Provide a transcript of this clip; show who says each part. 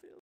Speaker 1: feel